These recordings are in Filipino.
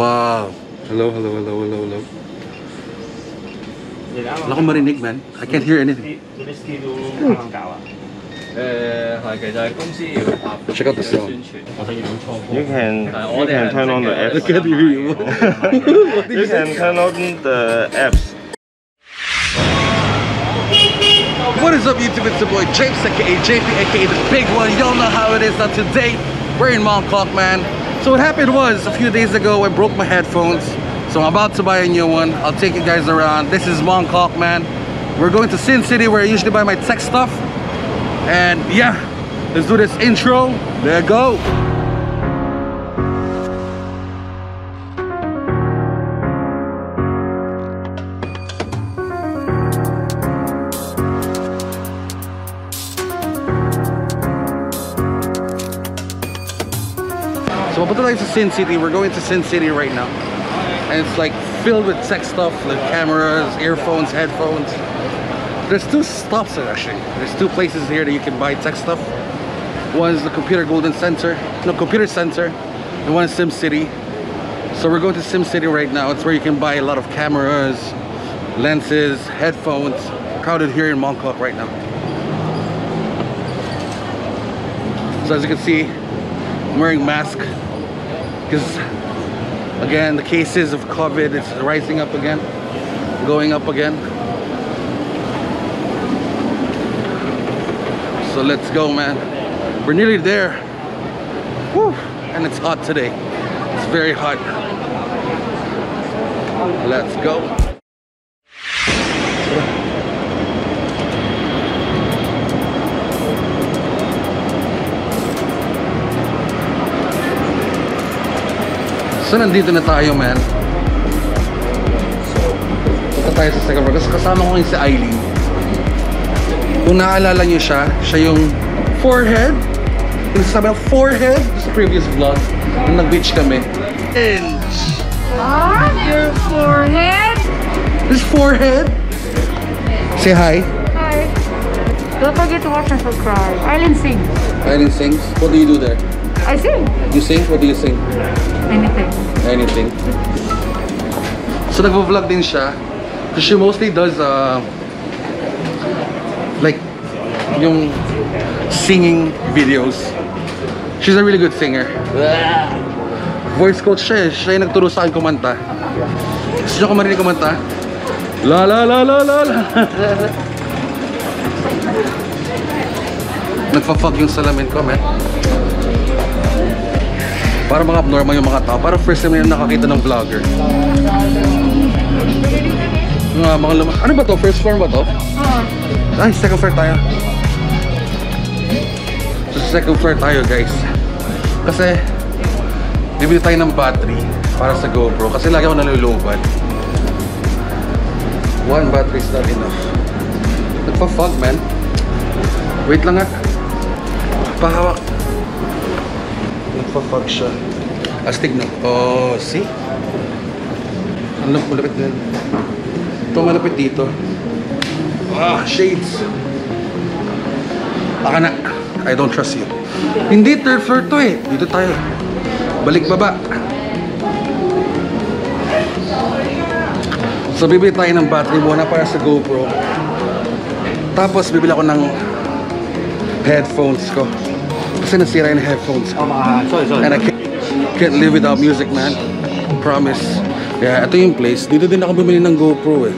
Wow. Hello, hello, hello, hello, hello. Wala akong marinig, man. I can't hear anything. Check out the song. You can, you can turn on the apps. I can't you. you can turn on the apps. What is up YouTube, it's your boy James aka JP aka The Big One, y'all know how it is. Now today, we're in Mom Clock Man, so what happened was a few days ago, I broke my headphones. So I'm about to buy a new one. I'll take you guys around. This is Mount Clock, man. We're going to Sin City, where I usually buy my tech stuff. And yeah, let's do this intro. There go. Sa Sin City. We're going to Sin City right now. And it's like filled with tech stuff, like cameras, earphones, headphones. There's two stops there actually. There's two places here that you can buy tech stuff. One is the Computer Golden Center, no, Computer Center, and one is Sim City. So we're going to Sim City right now. It's where you can buy a lot of cameras, lenses, headphones. Crowded here in Mongkok right now. So as you can see, I'm wearing mask because again the cases of COVID it's rising up again, going up again. So let's go, man. We're nearly there. Woo! And it's hot today. It's very hot. Let's go. So nandito na tayo, man. Punta tayo sa second floor. Kasi kasama ko ngayon si Eileen. Kung naaalala niyo siya, siya yung forehead. Yung sabi ng forehead sa previous vlog. Nung nag-beach kami. Inch. Ah, your forehead. This forehead. Say hi. Hi. Don't forget to watch and subscribe. Island sings. Eileen sings. What do you do there? I sing. You sing? What do you sing? Anything. anything. So nagvo-vlog din siya. Because she mostly does uh, like yung singing videos. She's a really good singer. Voice coach siya eh. Siya yung nagturo sa akin kumanta. Gusto niyo ko marinig kumanta? La la la la la la. Nagpa-fog yung salamin ko, man. Para mga abnormal yung mga tao. Para first time nila nakakita ng vlogger. Mga mga luma. Ano ba to? First floor ba to? Ay, second floor tayo. Second floor tayo, guys. Kasi, bibili tayo ng battery para sa GoPro. Kasi lagi ako nalulobad. One battery is not enough. Nagpa-fog, man. Wait lang nga. Pahawak. Nagpa-fog siya. Astig no? Oh, see? Lap- malapit na yun. Ito malapit dito. Ah, shades. Baka na. I don't trust you. Hindi, third floor to eh. Dito tayo. Balik baba. So, bibili tayo ng battery muna para sa GoPro. Tapos, bibili ako ng headphones ko. Nasira yung headphones ko. sorry, sorry. And I can't, can't live without music, man. Promise. Yeah, ito yung place. Dito din ako bumili ng GoPro eh.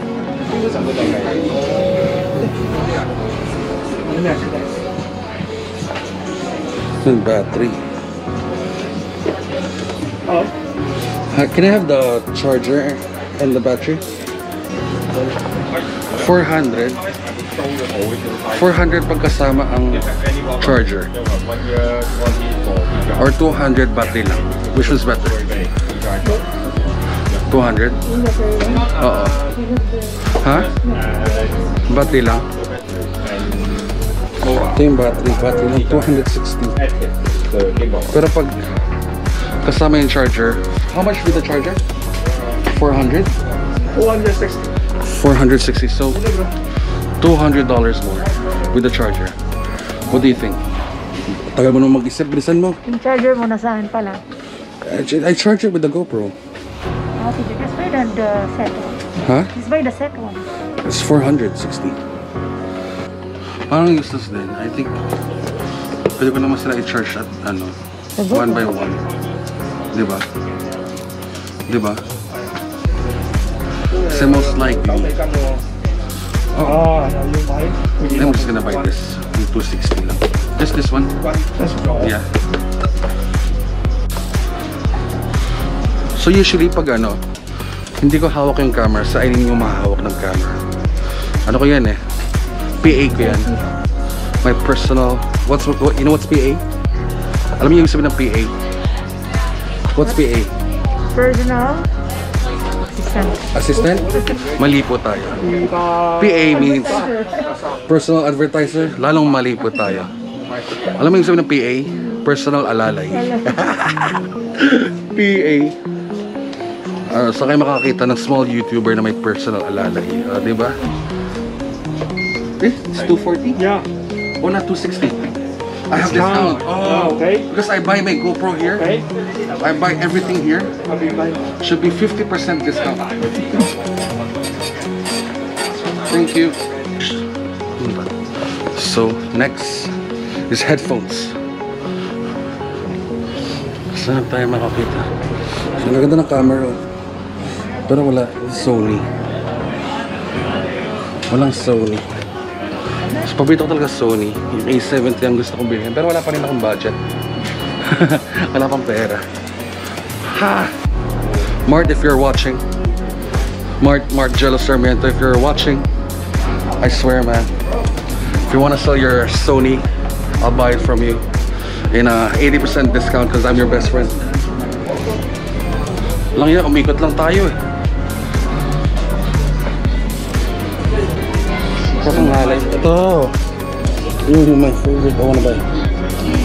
Yung battery. Uh, can I have the charger and the battery? 400. 400 pagkasama ang charger. Or 200 battery lang. Which one's better? 200? Oo. Ha? Battery lang? Ito yung battery. Battery lang 260. Pero pag kasama yung charger, how much with the charger? 400? 260. 460. So, $200 more with the charger. What do you think? Tagal mo nung mag-isip, bilisan mo. Yung charger mo nasaan pala? I, I charge it with the GoPro. Oh, okay, just buy the, the set one. Huh? Just buy the set one. It's 460. Parang useless din. I think, pwede ko naman sila i-charge at ano, one by one. Di ba? Di ba? Kasi most likely, oh, I'm just gonna buy this. Yung 260 lang. Just this one? Yeah. So usually pag ano, hindi ko hawak yung camera, sa ainin yung mahawak ng camera. Ano ko yan eh? PA ko yan. My personal, what's, what, you know what's PA? Alam niyo yung sabihin ng PA? What's PA? Personal assistant. Assistant? Mali po tayo. PA means personal advertiser. Lalong mali po tayo. Alam mo yung sabihin ng PA? Personal alalay. PA. Uh, sa kayo makakita ng small YouTuber na may personal alalay. Uh, di ba? Eh, it's 240? Yeah. Oh, not 260. I have discount. Oh, okay. Because I buy my GoPro here. Okay. I buy everything here. Have? Should be 50% discount. Thank you. So, next is headphones. Saan tayo makakita? So, ang ganda ng camera. Pero wala. Sony. Walang Sony. Paborito ko talaga Sony. Yung A70 ang gusto kong bilhin. Pero wala pa rin akong budget. wala pang pera. Ha! Mart, if you're watching. Mart, Mart Jello Sarmiento, if you're watching. I swear, man. If you want to sell your Sony, I'll buy it from you. In a 80% discount because I'm your best friend. Lang yan, umikot lang tayo eh. Kapang halay. Ito. Yun my favorite. I wanna buy.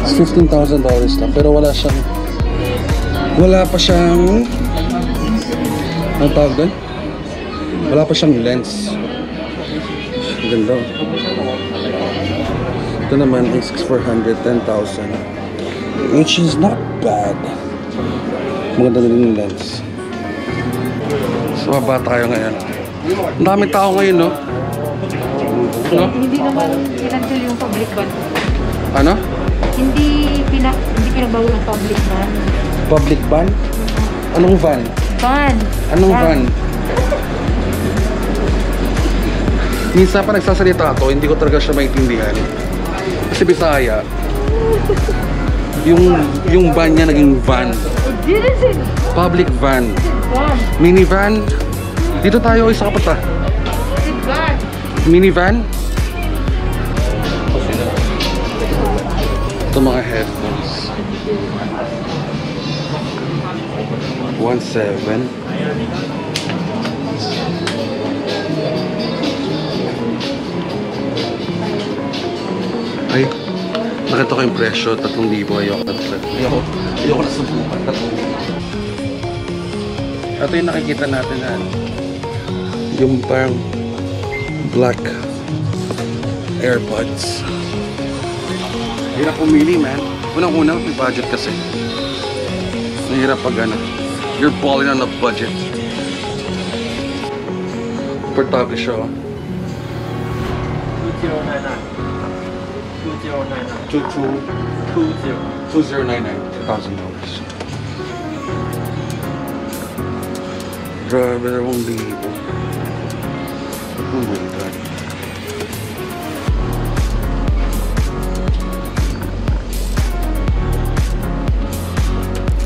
It's $15,000 lang. Pero wala siyang... Wala pa siyang... Ang tawag doon? Wala pa siyang lens. Ang ganda. oh. Ito naman is 400, 10,000. Which is not bad. Maganda din yung lens. So, mababa tayo ngayon. Ang daming tao ngayon, no? No? Hindi naman pinagdal yung public ban. Ano? Hindi pinak hindi pinagbawal ang public ban. Public van? Anong van? Ban. Anong van? Minsan pa nagsasalita ako, hindi ko talaga siya maintindihan. Kasi Bisaya, yung yung van niya naging van. Public van. ban. Minivan. Dito tayo isa kapat. It's ban. Minivan. Ito mga headphones. 1.7 Ay, nakita ko yung presyo, 3,000 ayoko na. Ayoko, ayoko na subukan, 3,000. Ito yung nakikita natin na ano, yung parang black AirPods. Hirap pumili, man. Unang-una, may budget kasi. Mahirap pag ano, you're balling on a budget. Portable siya, oh. 2099 $2,000. Grabe, dalawang libo. Oh my.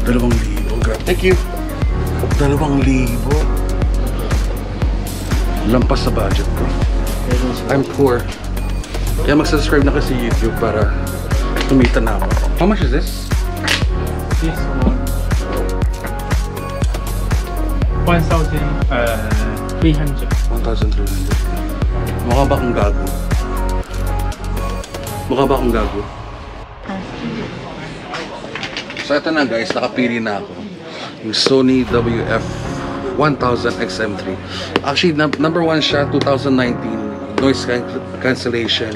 Grabe. Thank you. Dalawang libo. Lampas sa budget ko. I'm poor. Kaya mag-subscribe na kasi YouTube para kumita na ako. How much is this? This one. One thousand uh three hundred. 1,300. Mukha ba akong gago? Mukha ba akong gago? So ito na guys, nakapili na ako. Yung Sony WF 1000 XM3. Actually, num- number one siya, 2019. Noise can- cancellation.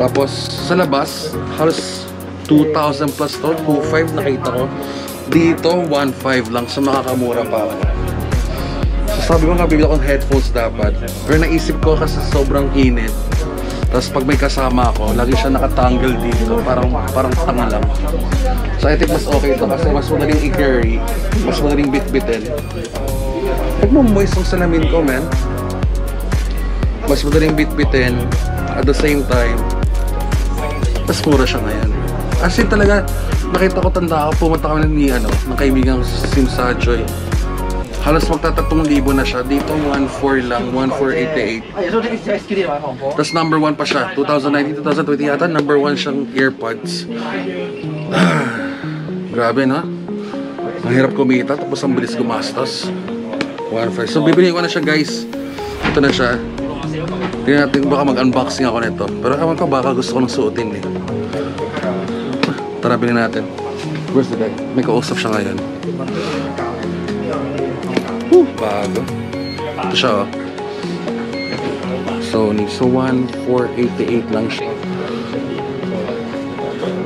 Tapos, sa labas, halos 2,000 plus to. 2,500 nakita ko. Dito, 1,500 lang. So, makakamura pa ako. Sabi ko nga, bibili akong headphones dapat. Pero naisip ko kasi sobrang init. Tapos pag may kasama ako, lagi siya nakatangle dito. Parang, parang tanga lang. So I think mas okay ito kasi mas madaling i-carry. Mas madaling bit-bitin. Nagmo-moist yung salamin ko, man. Mas madaling bit-bitin. At the same time, mas mura siya ngayon. As in talaga, nakita ko tanda ako, pumunta kami ni ano, ng kaibigang Sim Sajoy. Halos magtatatong libo na siya. Dito 1.4 lang, 1.488. Tapos number 1 pa siya. 2019, 2020 yata, number 1 siyang earpods. Grabe no? Ang hirap kumita, tapos ang bilis gumastos. 1.5. So bibili ko na siya guys. Ito na siya. Tingnan natin baka mag-unboxing ako nito. Pero ewan ko baka gusto ko nang suotin eh. Tara bilhin natin. Where's the guy? May kausap siya ngayon. Bago. Ito siya oh. Sony. So 1,488 lang siya.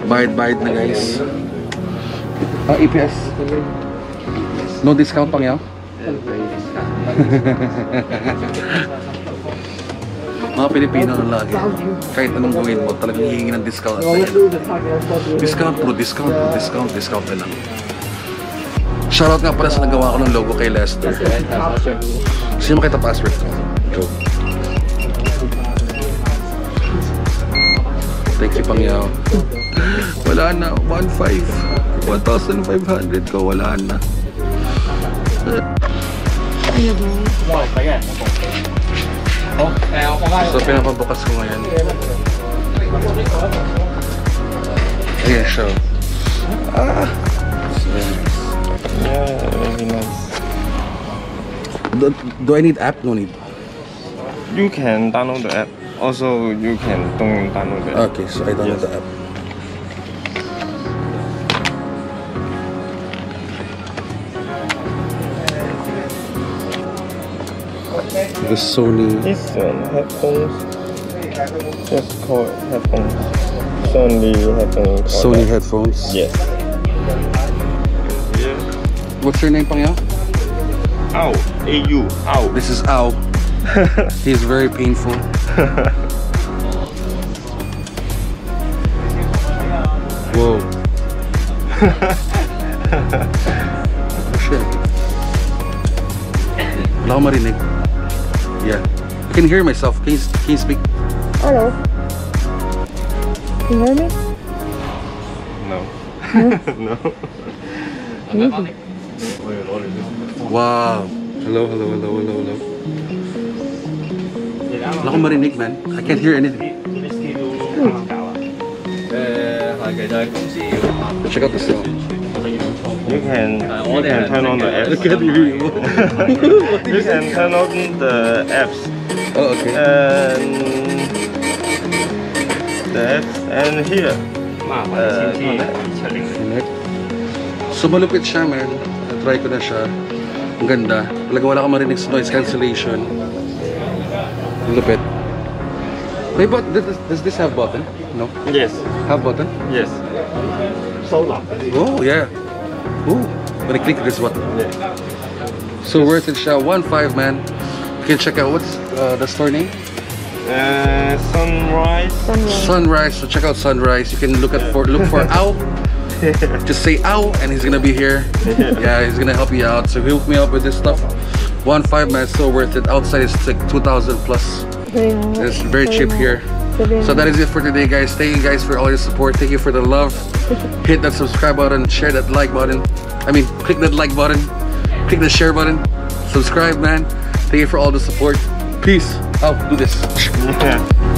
Bayad-bayad na guys. Ah, EPS. No discount pang yaw? Mga Pilipino na lagi. Kahit anong gawin mo, talagang hihingi ng discount. Discount bro, discount discount, discount na lang. Shoutout nga pala sa nagawa ko ng logo kay Lester. Sino makita password ko? Joke. Thank you, Pangyaw. Wala na, 1.5. 1,500 ko, wala na. So, pinapabukas ko ngayon. Ayan siya. Ah! Yeah, very nice. Do, do I need app? No need. You can download the app. Also, you can don't download the app. Okay, so I download Yes. the app. The Sony. This one, headphones. Just call it headphones. Sony headphones. Sony headphones. Yes. What's your name, Pangyaw? Ow. AU. Ow. This is Ao. He's very painful. Whoa. Shit. Wala akong marinig. Eh? Yeah. I can hear myself. Can you, can you speak? Hello. Can you hear me? No. no. Wow. Hello, hello, hello, hello, hello. Lang marinig, man. I can't hear anything. Check out the cell. You can, you can turn on the apps. Look at you. you can turn on the apps. Oh, okay. And that and here. Uh, connect. So malupit siya, man. Try ko na siya. Ang ganda. Talaga wala akong marinig sa noise cancellation. Ang lupit. May but does, does this have button? No? yes, Have button? yes. Solar. Oh, yeah. Ooh. When I click this button. So worth it siya. 1.5 man. You can check out what's uh, the store name? Uh, sunrise. Sunrise. Sunrise. So check out Sunrise. You can look at for look for Ow. Just say Ow, and he's gonna be here. yeah, he's gonna help you out. So hook me up with this stuff. One five man, so worth it. Outside is like two thousand plus. Very. It's very cheap here. So that is it for today, guys. Thank you guys for all your support. Thank you for the love. Hit that subscribe button, share that like button. I mean, click that like button, click the share button, subscribe, man. Thank you for all the support. Peace. Out. Do this. Yeah.